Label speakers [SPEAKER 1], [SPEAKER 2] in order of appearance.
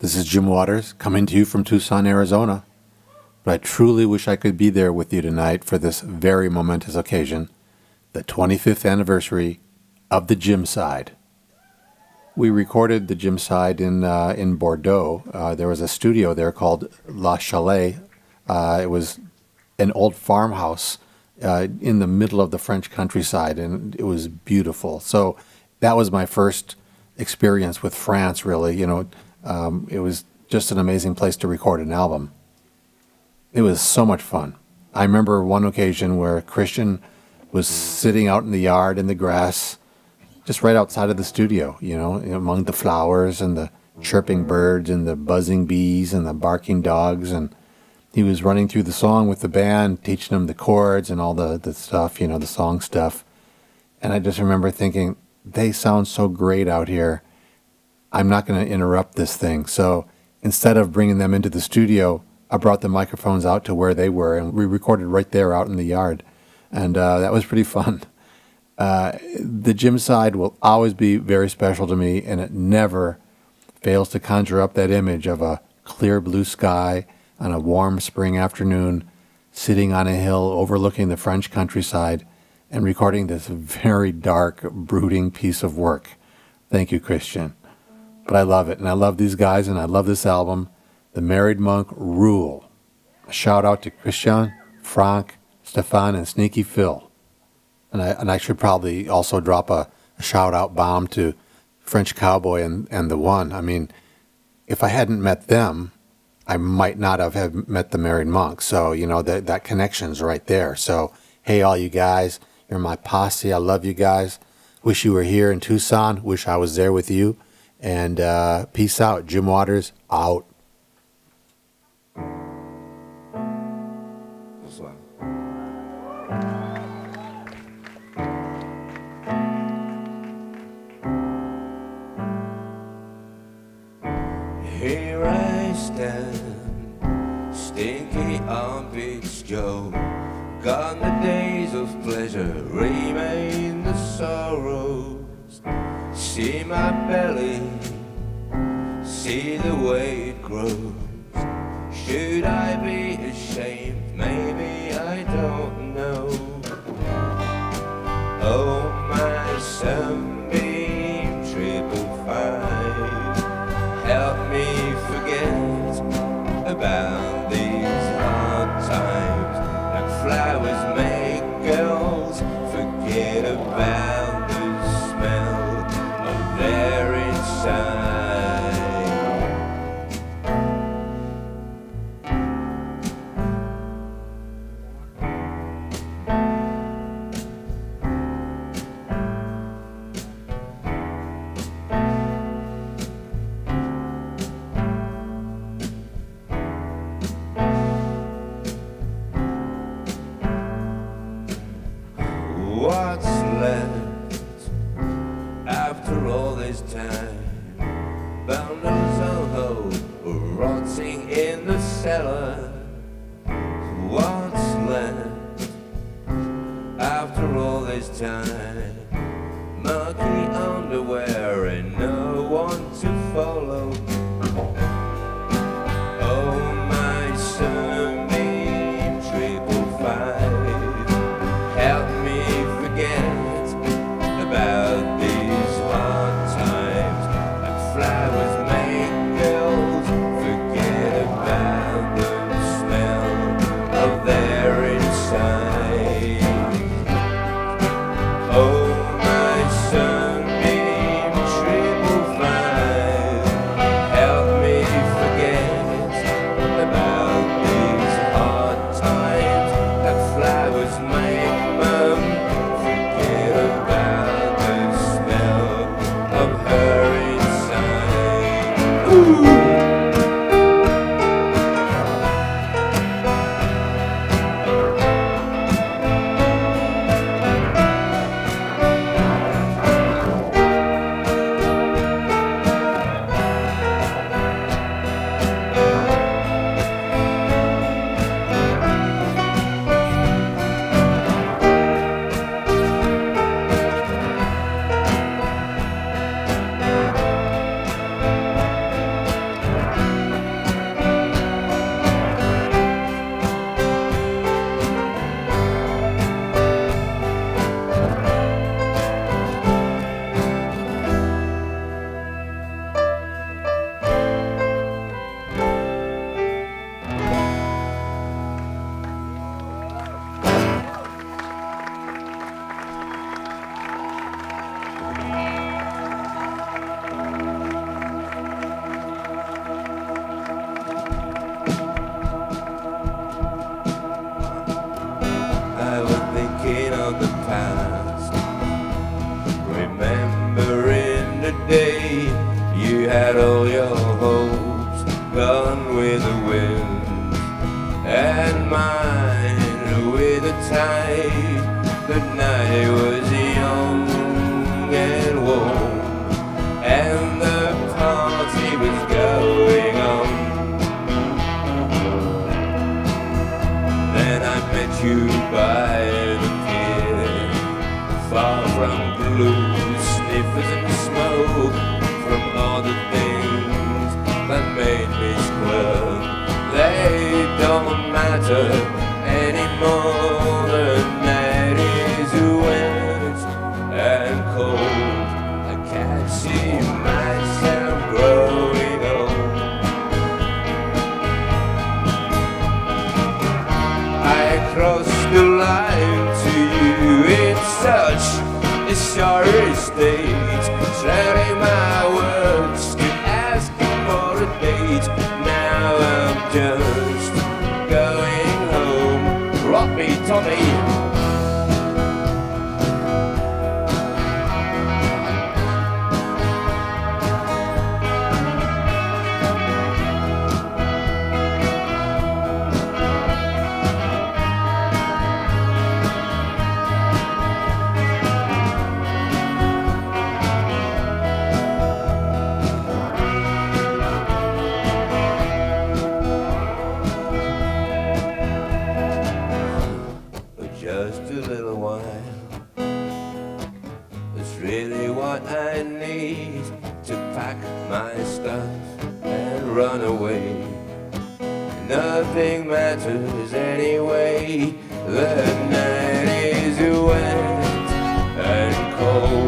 [SPEAKER 1] This is Jim Waters coming to you from Tucson, Arizona. But I truly wish I could be there with you tonight for this very momentous occasion, the 25th anniversary of the Jim Side. We recorded the Jim Side in uh, in Bordeaux. Uh, there was a studio there called La Chalet. Uh, it was an old farmhouse uh, in the middle of the French countryside, and it was beautiful. So that was my first experience with France. Really, you know, um, it was just an amazing place to record an album. It was so much fun. I remember one occasion where Christian was sitting out in the yard in the grass, just right outside of the studio, you know, among the flowers and the chirping birds and the buzzing bees and the barking dogs. And he was running through the song with the band, teaching them the chords and all the, the stuff, you know, the song stuff. And I just remember thinking, they sound so great out here. I'm not going to interrupt this thing. So instead of bringing them into the studio, I brought the microphones out to where they were, and we recorded right there out in the yard, and uh, that was pretty fun. Uh, the Jim Side will always be very special to me, and it never fails to conjure up that image of a clear blue sky on a warm spring afternoon, sitting on a hill overlooking the French countryside, and recording this very dark, brooding piece of work. Thank you, Christian. But I love it, and I love these guys, and I love this album. The Married Monk rule. A shout out to Christian, Frank, Stefan, and Sneaky Phil. And I, and I should probably also drop a, a shout out bomb to French Cowboy and, and the One. I mean, if I hadn't met them, I might not have, have met the Married Monk. So, you know, that, that connection's right there. So, hey, all you guys, you're my posse. I love you guys. Wish you were here in Tucson. Wish I was there with you. And uh, peace out. Jim Waters out.
[SPEAKER 2] Here I stand, stinky armpits Joe. Gone the days of pleasure, See my belly, see the way it grows. Should I be ashamed? Maybe I don't know. Oh, What's left after all this time? Murky underwear and no one to follow. you by the pier. Far from blue, sniffers and smoke from all the things that made me squirm. They don't matter anymore. Tommy, Tommy. really what I need to pack my stuff and run away. Nothing matters anyway. The night is wet and cold.